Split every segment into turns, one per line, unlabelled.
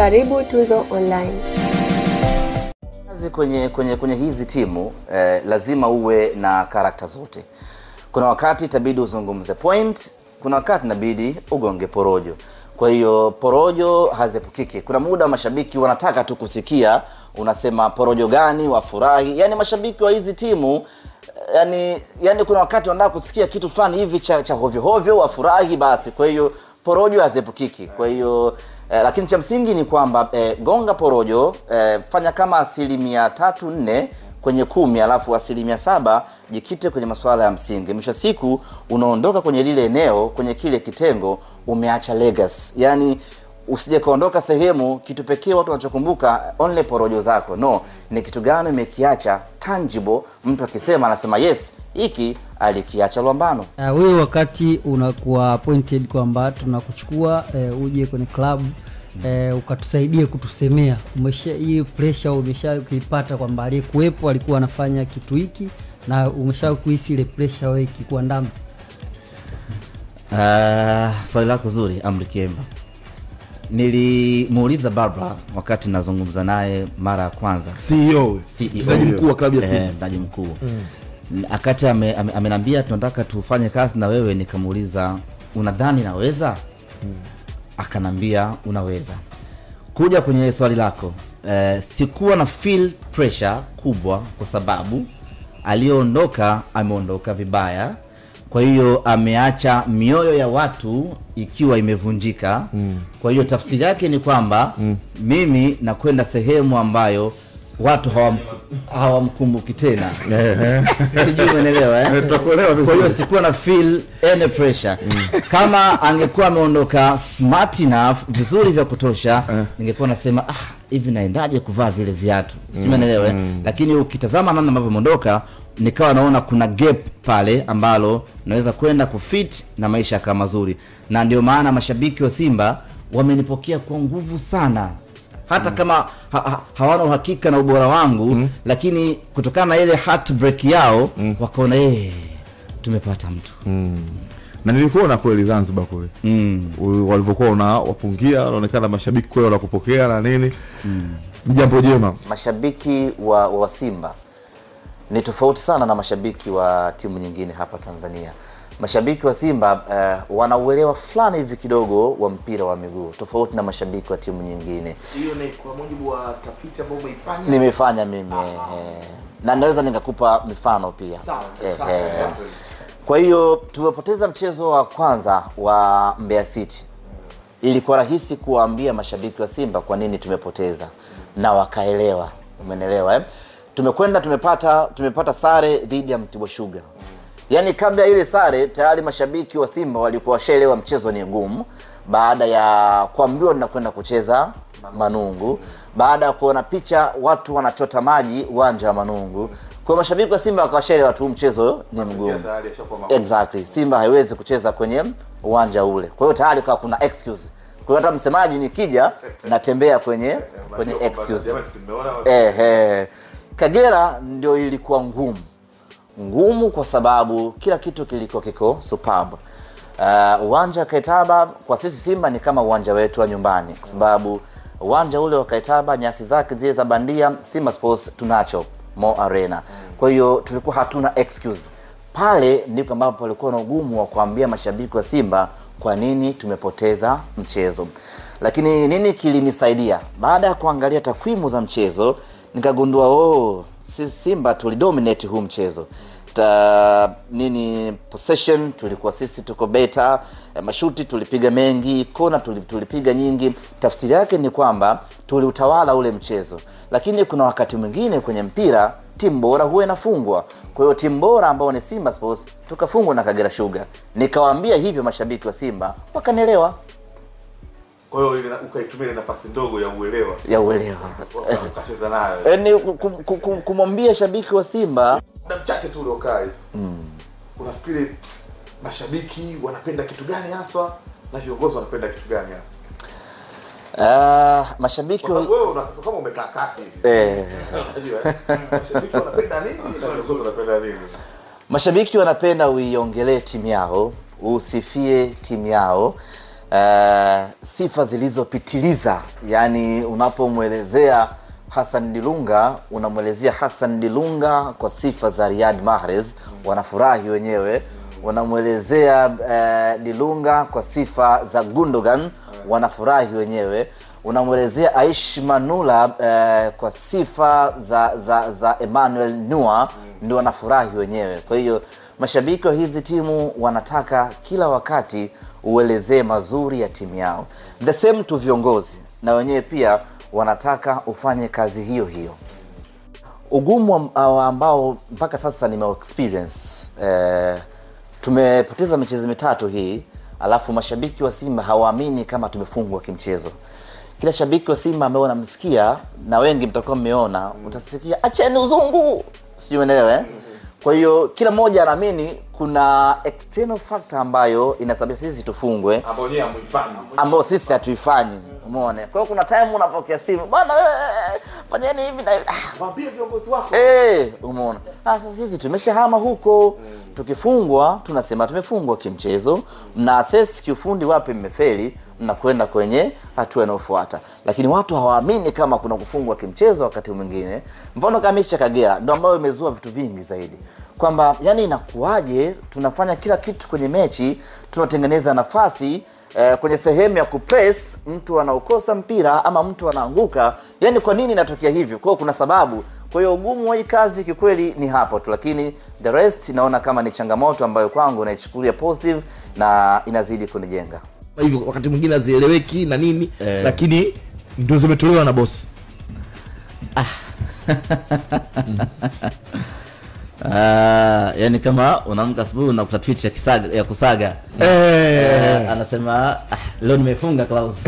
Karibu Tuzo Online.
kwenye kwenye kwenye hizi timu eh, lazima uwe na karakta zote. Kuna wakati itabidi uzungumze point kuna wakati inabidi ugonge porojo. Kwa hiyo porojo haziepukiki. Kuna muda mashabiki wanataka tu kusikia unasema porojo gani wafurahi. Yani mashabiki wa hizi timu eh, yani yani kuna wakati wanataka kusikia kitu fulani hivi cha, cha hovyohovyo wafurahi basi. Kwa hiyo porojo haziepukiki. Kwa hiyo eh, lakini cha msingi ni kwamba eh, gonga porojo eh, fanya kama asilimia tatu nne kwenye kumi alafu asilimia saba jikite kwenye masuala ya msingi. Mwisho siku unaondoka kwenye lile eneo kwenye kile kitengo umeacha legacy. Yani usije kaondoka sehemu kitu pekee watu wanachokumbuka only porojo zako. No ni kitu gani umekiacha tangible mtu akisema anasema yes hiki alikiacha lwambano
Uh, wakati unakuwa appointed kwamba tunakuchukua uh, uje kwenye club uh, ukatusaidie kutusemea umesha hii pressure umesha kuipata kwamba aliyekuwepo alikuwa anafanya kitu hiki na umesha kuhisi ile pressure wewe ikikuandama
Uh, swali lako zuri Amri Kiemba. Nilimuuliza Barbara wakati nazungumza naye mara ya kwanza
CEO,
CEO.
mtendaji mkuu wa klabu ya
Eh,
Simba.
mtendaji mkuu akati amenambia ame, ame, tunataka tufanye kazi na wewe nikamuuliza unadhani naweza? Akanambia unaweza. Kuja kwenye swali lako eh, sikuwa na feel pressure kubwa kwa sababu aliyoondoka ameondoka vibaya. Kwa hiyo ameacha mioyo ya watu ikiwa imevunjika. Mm. kwa hiyo tafsiri yake ni kwamba mm. mimi nakwenda sehemu ambayo watu hawamkumbuki tena. Sijui umeelewa eh? Kwa hiyo sikuwa na feel any pressure. Kama angekuwa ameondoka smart enough vizuri vya kutosha ningekuwa nasema ah hivi naendaje kuvaa vile viatu? Sijui umeelewa eh? lakini ukitazama namna ambavyo ameondoka nikawa naona kuna gap pale ambalo naweza kwenda kufit na maisha yakawa mazuri. Na ndio maana mashabiki wa simba wamenipokea kwa nguvu sana hata kama ha, ha, hawana uhakika na ubora wangu mm. lakini kutokana na ile heartbreak yao mm. wakaona ee tumepata mtu. Mm.
Na nilikuona kweli zanzibar kule.
Mm.
Walivyokuwa unawapungia wanaonekana mashabiki kweli wanakupokea na nini. Ni jambo jema.
Mashabiki wa, wa simba ni tofauti sana na mashabiki wa timu nyingine hapa tanzania mashabiki wa simba uh, wanauelewa fulani hivi kidogo wa mpira wa miguu tofauti na mashabiki wa timu nyingine.
Hiyo ni kwa mujibu wa tafiti ambayo umeifanya?
Nimefanya mimi eh, na naweza nikakupa mifano pia.
Sawa,
Eh,
sawa,
eh.
sawa.
kwa hiyo tumepoteza mchezo wa kwanza wa mbeya city. Ilikuwa rahisi kuwaambia mashabiki wa simba kwa nini tumepoteza na wakaelewa. Umenelewa eh? tumekwenda tumepata tumepata sare dhidi ya mtibwa shuga yaani kabla ya ile sare tayari mashabiki wa simba walikuwa washaelewa mchezo ni ngumu, baada ya kuambiwa ninakwenda kucheza manungu baada ya kuona picha watu wanachota maji uwanja wa manungu. Kwa mashabiki wa simba wakawashaelewa tu mchezo ni mgumu. Exactly. Simba haiwezi kucheza kwenye uwanja ule. Kwa hiyo tayari kawa kuna excuse. Kwa hata msemaji nikija natembea kwenye kwenye excuse. Eh, eh. kagera ndio ilikuwa ngumu ngumu kwa sababu kila kitu kilikuwa kiko superb. Uh, uwanja wa kaitaba kwa sisi simba ni kama uwanja wetu wa nyumbani kwa sababu uwanja ule wa kaitaba nyasi zake zile za bandia simba sports tunacho mo arena. Kwa hiyo tulikuwa hatuna excuse. Pale ndipo ambapo palikuwa na ugumu wa kuambia mashabiki wa simba kwa nini tumepoteza mchezo. Lakini nini kilinisaidia? Baada ya kuangalia takwimu za mchezo nikagundua oh, sisi simba tulidominate huu mchezo. Ta, nini possession tulikuwa sisi tuko beta e, mashuti tulipiga mengi kona tulipiga nyingi. Tafsiri yake ni kwamba tuliutawala ule mchezo. Lakini kuna wakati mwingine kwenye mpira timu bora huwa inafungwa. Kwa hiyo timu bora ambao ni simba sports tukafungwa na kagera shuga nikawaambia hivyo mashabiki wa simba wakanielewa
kwa hiyo ukaitumia ile nafasi ndogo ya uelewa.
Ya uelewa.
Uka- ukacheza nayo.
Yaani kum- kum- kum- kumwambia shabiki wa simba.
Muda mchache tu uliokaa hivi. Unafikiri mashabiki wanapenda kitu gani haswa na viongozi wanapenda kitu gani haswa?
Uh, mashabiki
kama umekaa kati
eh,
eh? mashabiki wanapenda nini na wanapenda nini?
Mashabiki wanapenda uiongelee timu yao usifie timu yao eh, sifa zilizopitiliza yani unapomwelezea Hassan Dilunga unamwelezea Hassan Dilunga kwa sifa za Riyad Mahrez, wanafurahi wenyewe. Unamwelezea uh, Dilunga kwa sifa za Gundogan, wanafurahi wenyewe. Unamwelezea Aish Manula eh, kwa sifa za za, za Emmanuel Nua, ndio wanafurahi wenyewe. Kwa hiyo mashabiki wa hizi timu wanataka kila wakati uelezee mazuri ya timu yao. The same tu viongozi na wenyewe pia wanataka ufanye kazi hiyo hiyo. Ugumu ambao mpaka sasa nime experience eh, tumepoteza michezo mitatu hii, alafu mashabiki wa Simba hawaamini kama tumefungwa kimchezo. Kila shabiki wa Simba ambaye unamsikia na wengi mtakuwa mmeona, utasikia acheni uzungu, sijui eh? Kwa hiyo kila mmoja anaamini kuna external factor ambayo inasababisha sisi tufungwe
ambao
sisi hatuifanyi umeona? Kwa hiyo kuna time unapokea simu. Bwana wewe, fanyeni hivi na hivi.
Mwambie viongozi wako.
Eh, umeona? Sasa sisi tumeshahama huko. Tukifungwa tunasema tumefungwa kimchezo. Na assess kiufundi wapi mmefeli mnakwenda kwenye hatua inayofuata. Lakini watu hawaamini kama kuna kufungwa kimchezo wakati mwingine. Mfano kama mechi ya kagera ndo ambayo imezua vitu vingi zaidi kwamba yani inakuwaje tunafanya kila kitu kwenye mechi tunatengeneza nafasi eh, kwenye sehemu ya kupress mtu anaokosa mpira ama mtu anaanguka. Yani kwa nini inatokea hivyo? Kwao kuna sababu. Kwa hiyo ugumu wa hii kazi kikweli ni hapo tu lakini the rest naona kama ni changamoto ambayo kwangu naichukulia positive na inazidi kunijenga.
Hivyo wakati mwingine hazieleweki na nini
Eh.
lakini ndio zimetolewa na bosi.
Ah, yani kama unaamka asubuhi unakuta tweet ya, kisaga, ya kusaga. Eh, anasema ah, leo nimefunga Klaus.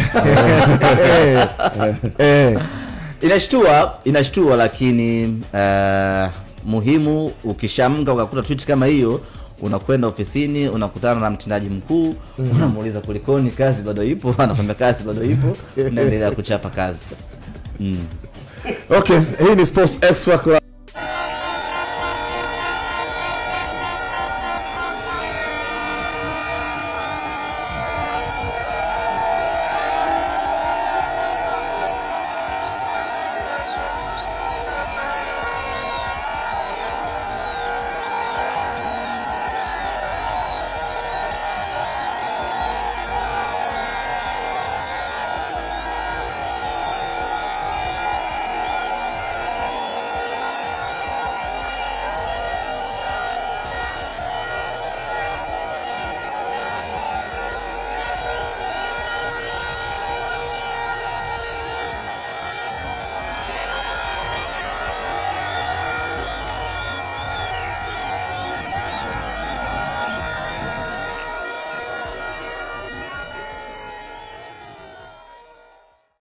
Inashtua inashtua lakini uh, muhimu ukishamka ukakuta tweet kama hiyo unakwenda ofisini unakutana na mtendaji mkuu mm. unamuuliza kulikoni kazi bado ipo? Anakwambia kazi bado ipo. Unaendelea kuchapa kazi. Mm.
okay hii ni sports extra.